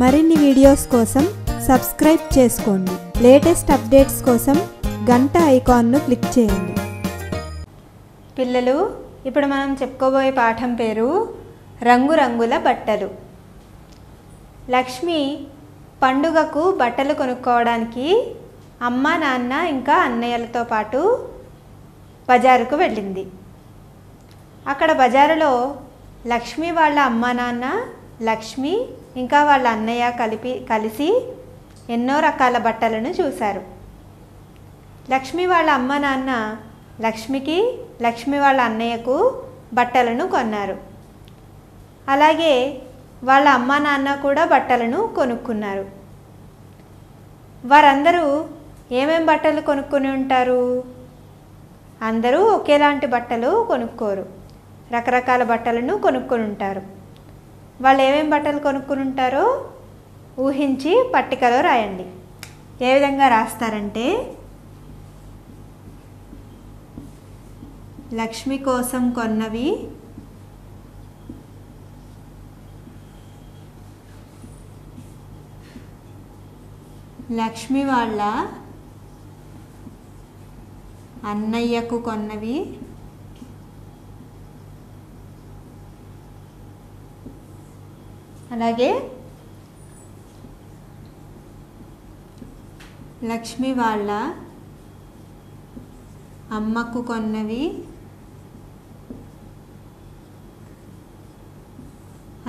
మరిన్ని వీడియోస్ కోసం సబ్స్క్రైబ్ చేసుకోండి. లేటెస్ట్ అప్డేట్స్ కోసం గంట ఐకాన్ను క్లిక్ చేయండి. పిల్లలు ఇప్పుడు మనం చెప్పుకోబోయే పాఠం పేరు రంగురంగుల బట్టలు. లక్ష్మి పండుగకు బట్టలు కొనుక్కోవడానికి అమ్మ నాన్న ఇంకా అన్నయ్యలతో పాటు బజారుకు వెళ్ళింది. అక్కడ బజారులో లక్ష్మి వాళ్ళ అమ్మ నాన్న లక్ష్మి ఇంకా వాళ్ళ అన్నయ్య కలిపి కలిసి ఎన్నో రకాల బట్టలను చూశారు. లక్ష్మి వాళ్ళ అమ్మ నాన్న లక్ష్మికి లక్ష్మి వాళ్ళ అన్నయ్యకు బట్టలను కొన్నారు. అలాగే వాళ్ళ అమ్మ నాన్న కూడా బట్టలను కొనుక్కున్నారు. వారందరూ ఏమేం బట్టలు కొనుక్కొని ఉంటారు? అందరూ ఒకేలాంటి బట్టలు కొనుక్కోరు. రకరకాల బట్టలను కొనుక్కొని ఉంటారు. వాళ్ళు ఏమేమి బట్టలు కొనుక్కుని ఉంటారో ఊహించి పట్టికలో రాయండి. ఏ విధంగా రాస్తారంటే లక్ష్మి కోసం కొన్నవి లక్ష్మి వాళ్ళ అన్నయ్యకు కొన్నవి అలాగే లక్ష్మి వాళ్ళ అమ్మకు కొన్నవి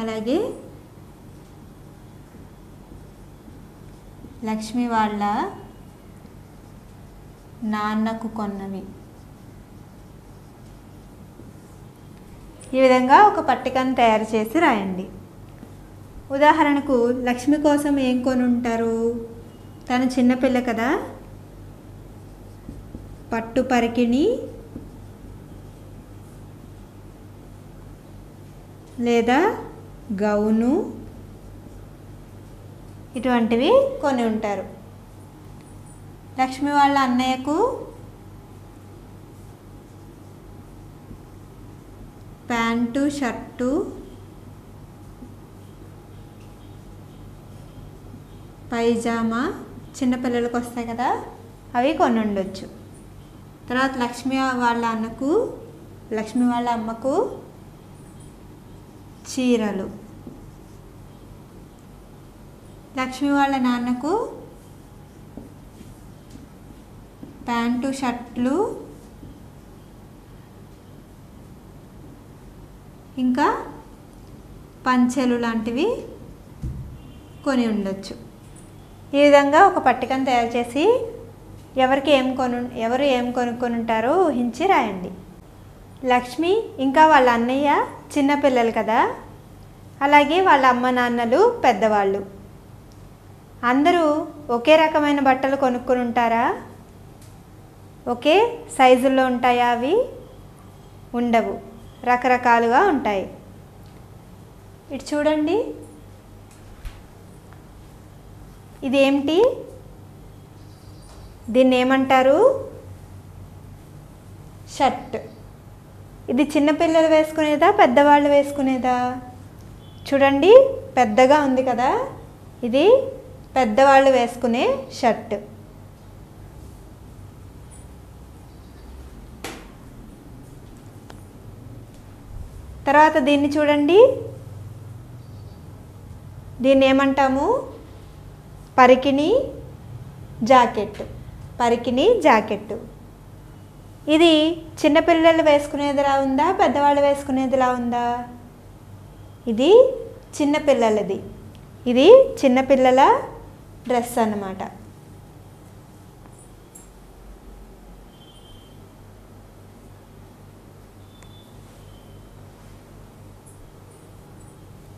అలాగే లక్ష్మి వాళ్ళ నాన్నకు కొన్నవి. ఈ విధంగా ఒక పట్టికను తయారు చేసి రాయండి. ఉదాహరణకు లక్ష్మి కోసం ఏం కొనుంటారు? తను చిన్నపిల్ల కదా? పట్టు పరికిణి? లేదా గౌను? ఇటువంటివి కొని ఉంటారు. లక్ష్మి వాళ్ళ అన్నయ్యకు ప్యాంటు షర్టు పైజామా చిన్నపిల్లలకు వస్తాయి కదా అవి కొని ఉండొచ్చు తర్వాత లక్ష్మి వాళ్ళ అన్నకు లక్ష్మి వాళ్ళ అమ్మకు చీరలు. లక్ష్మి వాళ్ళ నాన్నకు ప్యాంటు షర్ట్లు ఇంకా పంచెలు లాంటివి కొని ఉండొచ్చు. ఈ విధంగా ఒక పట్టికను తయారు చేసి ఎవరికి ఏం కొను ఎవరు ఏం కొనుక్కొని ఉంటారో ఊహించి రాయండి. లక్ష్మి ఇంకా వాళ్ళ అన్నయ్య చిన్నపిల్లలు కదా. అలాగే వాళ్ళ అమ్మ నాన్నలు పెద్దవాళ్ళు. అందరూ ఒకే రకమైన బట్టలు కొనుక్కొని ఉంటారా ఒకే సైజుల్లో ఉంటాయా అవి? ఉండవు. రకరకాలుగా ఉంటాయి. ఇటు చూడండి. ఇదేమిటి? దీన్ని ఏమంటారు? షర్ట్. ఇది చిన్నపిల్లలు వేసుకునేదా పెద్దవాళ్ళు వేసుకునేదా? చూడండి పెద్దగా ఉంది కదా. ఇది పెద్దవాళ్ళు వేసుకునే షర్ట్. తర్వాత దీన్ని చూడండి. దీన్ని ఏమంటాము? పరికిణి జాకెట్ పరికిణి జాకెట్ ఇది చిన్నపిల్లలు వేసుకునేదిలా ఉందా? పెద్దవాళ్ళు వేసుకునేదిలా ఉందా? ఇది చిన్నపిల్లలది ఇది చిన్నపిల్లల డ్రెస్ అన్నమాట.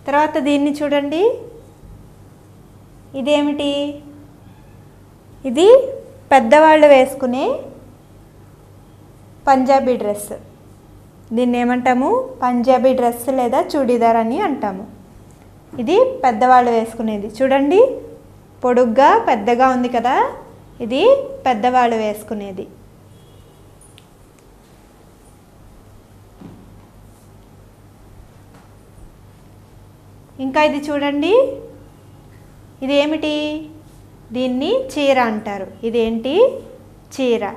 తర్వాత దీన్ని చూడండి. ఇదేమిటి? ఇది పెద్దవాళ్ళు వేసుకునే పంజాబీ డ్రెస్. దీన్ని ఏమంటాము? పంజాబీ డ్రెస్ లేదా చూడీదార్ అని అంటాము. ఇది పెద్దవాళ్ళు వేసుకునేది. చూడండి పొడుగ్గా పెద్దగా ఉంది కదా? ఇది పెద్దవాళ్ళు వేసుకునేది. ఇంకా ఇది చూడండి ఇది ఏమిటి దీన్ని చీర అంటారు. ఇదేంటి? చీర.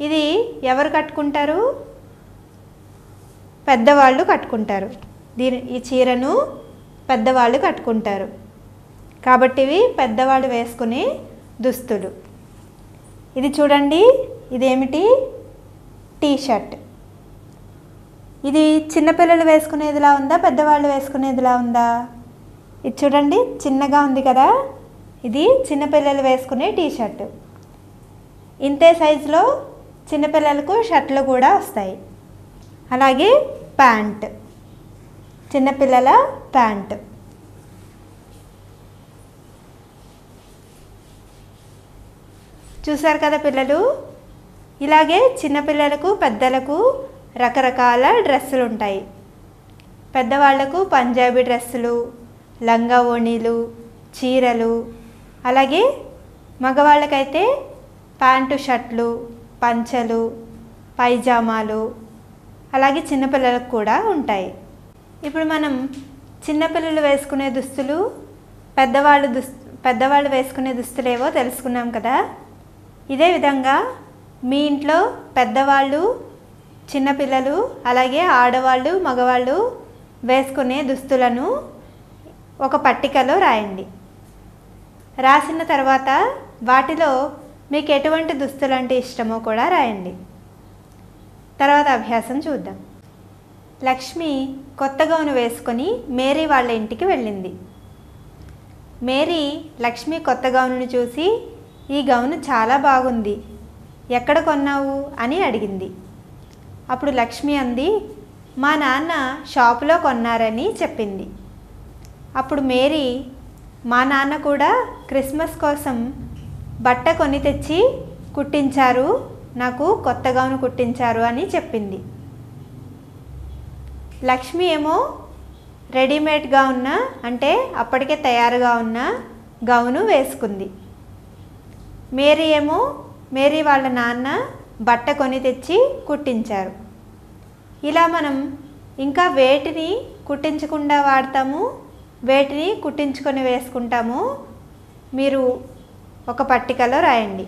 ఇది ఎవరు కట్టుకుంటారు? పెద్దవాళ్ళు కట్టుకుంటారు. దీని ఈ చీరను పెద్దవాళ్ళు కట్టుకుంటారు. కాబట్టి ఇవి పెద్దవాళ్ళు వేసుకునే దుస్తులు. ఇది చూడండి. ఇదేమిటి? టీ షర్ట్ ఇది చిన్నపిల్లలు వేసుకునేదిలా ఉందా? పెద్దవాళ్ళు వేసుకునేదిలా ఉందా? ఇది చూడండి చిన్నగా ఉంది కదా? ఇది చిన్నపిల్లలు వేసుకునే టీషర్ట్. ఇంతే సైజులో చిన్నపిల్లలకు షర్ట్లు కూడా వస్తాయి. అలాగే ప్యాంట్. చిన్నపిల్లల ప్యాంట్. చూసారు కదా పిల్లలు? ఇలాగే చిన్నపిల్లలకు పెద్దలకు రకరకాల డ్రెస్సులు ఉంటాయి పెద్దవాళ్ళకు పంజాబీ డ్రెస్సులు లంగా ఓణీలు చీరలు అలాగే మగవాళ్ళకైతే ప్యాంటు షర్ట్లు పంచలు పైజామాలు అలాగే చిన్నపిల్లలకు కూడా ఉంటాయి. ఇప్పుడు మనం చిన్నపిల్లలు వేసుకునే దుస్తులు పెద్దవాళ్ళు దుస్తు పెద్దవాళ్ళు వేసుకునే దుస్తులేవో తెలుసుకున్నాం కదా. ఇదే విధంగా మీ ఇంట్లో పెద్దవాళ్ళు చిన్నపిల్లలు అలాగే ఆడవాళ్ళు మగవాళ్ళు వేసుకునే దుస్తులను ఒక పట్టికలో రాయండి. రాసిన తర్వాత వాటిలో మీకు ఎటువంటి దుస్తులు అంటే ఇష్టమో కూడా రాయండి. తర్వాత అభ్యాసం చూద్దాం. లక్ష్మి కొత్త గౌను వేసుకొని మేరీ వాళ్ళ ఇంటికి వెళ్ళింది. మేరీ లక్ష్మి కొత్త గౌనును చూసి ఈ గౌను చాలా బాగుంది. ఎక్కడ కొన్నావు? అని అడిగింది. అప్పుడు లక్ష్మి అంది మా నాన్న షాపులో కొన్నారని చెప్పింది. అప్పుడు మేరీ మా నాన్న కూడా క్రిస్మస్ కోసం బట్ట కొని తెచ్చి కుట్టించారు. నాకు కొత్త గౌను కుట్టించారు అని చెప్పింది. లక్ష్మి ఏమో రెడీమేడ్గా ఉన్న అంటే అప్పటికే తయారుగా ఉన్న గౌను వేసుకుంది. మేరీ ఏమో మేరీ వాళ్ళ నాన్న బట్ట కొని తెచ్చి కుట్టించారు. ఇలా మనం ఇంకా వేటిని కుట్టించకుండా వాడతాము? వేటిని కుట్టించుకొని వేసుకుంటాము మీరు ఒక పట్టికలో రాయండి.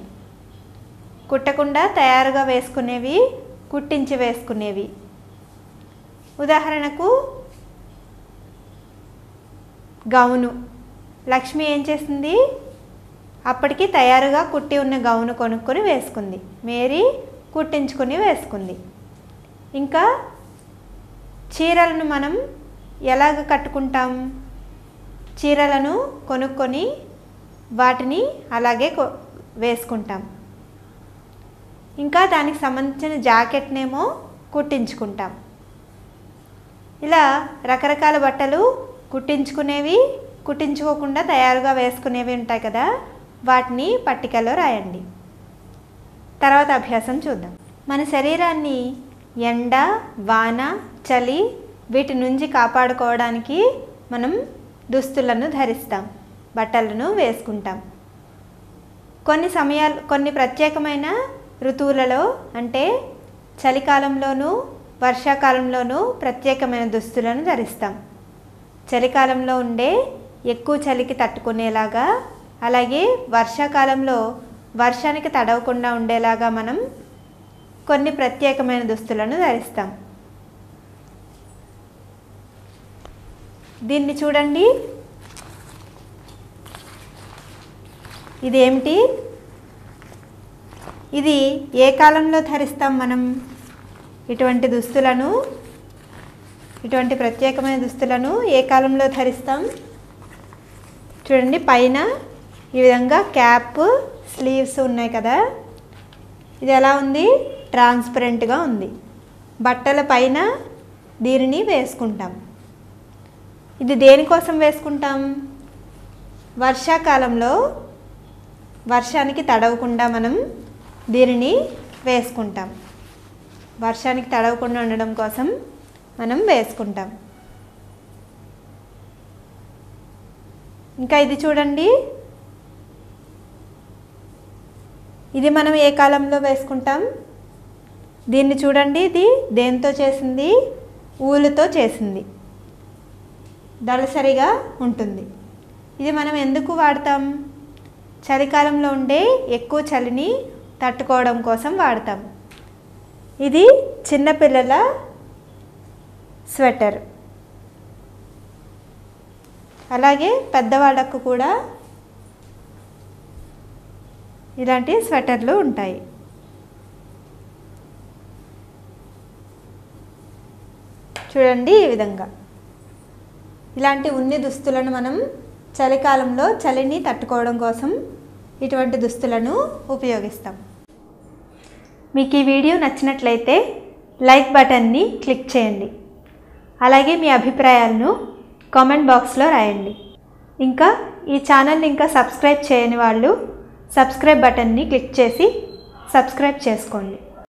కుట్టకుండా తయారుగా వేసుకునేవి కుట్టించి వేసుకునేవి. ఉదాహరణకు గౌను. లక్ష్మి ఏం చేసింది? అప్పటికి తయారుగా కుట్టి ఉన్న గౌను కొనుక్కొని వేసుకుంది. మేరీ కుట్టించుకొని వేసుకుంది. ఇంకా చీరలను మనం ఎలాగ కట్టుకుంటాం? చీరలను కొనుక్కొని వాటిని అలాగే వేసుకుంటాం. ఇంకా దానికి సంబంధించిన జాకెట్నేమో కుట్టించుకుంటాం. ఇలా రకరకాల బట్టలు కుట్టించుకునేవి కుట్టించుకోకుండా తయారుగా వేసుకునేవి ఉంటాయి కదా వాటిని పట్టికలో రాయండి. తర్వాత అభ్యాసం చూద్దాం. మన శరీరాన్ని ఎండ వాన చలి వీటి నుంచి కాపాడుకోవడానికి మనం దుస్తులను ధరిస్తాం బట్టలను వేసుకుంటాం. కొన్ని సమయాలు కొన్ని ప్రత్యేకమైన ఋతువులలో అంటే చలికాలంలోనూ వర్షాకాలంలోనూ ప్రత్యేకమైన దుస్తులను ధరిస్తాం. చలికాలంలో ఉండే ఎక్కువ చలికి తట్టుకునేలాగా అలాగే వర్షాకాలంలో వర్షానికి తడవకుండా ఉండేలాగా మనం కొన్ని ప్రత్యేకమైన దుస్తులను ధరిస్తాం. దీన్ని చూడండి. ఇదేమిటి? ఇది ఏ కాలంలో ధరిస్తాం మనం? ఇటువంటి దుస్తులను ఇటువంటి ప్రత్యేకమైన దుస్తులను ఏ కాలంలో ధరిస్తాం? చూడండి పైన ఈ విధంగా క్యాప్ స్లీవ్స్ ఉన్నాయి కదా. ఇది ఎలా ఉంది? ట్రాన్స్పరెంట్గా ఉంది. బట్టల పైన దీనిని వేసుకుంటాం. ఇది దేనికోసం వేసుకుంటాం? వర్షాకాలంలో వర్షానికి తడవకుండా మనం దీనిని వేసుకుంటాం. వర్షానికి తడవకుండా ఉండడం కోసం మనం వేసుకుంటాం. ఇంకా ఇది చూడండి. ఇది మనం ఏ కాలంలో వేసుకుంటాం? దీన్ని చూడండి. ఇది దేంతో చేసింది? ఊలుతో చేసింది. దళసరిగా ఉంటుంది. ఇది మనం ఎందుకు వాడతాం? చలికాలంలో ఉండే ఎక్కువ చలిని తట్టుకోవడం కోసం వాడతాం. ఇది చిన్నపిల్లల స్వెటర్. అలాగే పెద్దవాళ్ళకు కూడా ఇలాంటి స్వెటర్లు ఉంటాయి. చూడండి ఈ విధంగా. ఇలాంటి ఉన్ని దుస్తులను మనం చలికాలంలో చలిని తట్టుకోవడం కోసం ఇటువంటి దుస్తులను ఉపయోగిస్తాం. మీకు ఈ వీడియో నచ్చినట్లయితే లైక్ బటన్ని క్లిక్ చేయండి. అలాగే మీ అభిప్రాయాలను కామెంట్ బాక్స్లో రాయండి. ఇంకా ఈ ఛానల్ని ఇంకా సబ్స్క్రైబ్ చేయని వాళ్ళు సబ్స్క్రైబ్ బటన్ని క్లిక్ చేసి సబ్స్క్రైబ్ చేసుకోండి.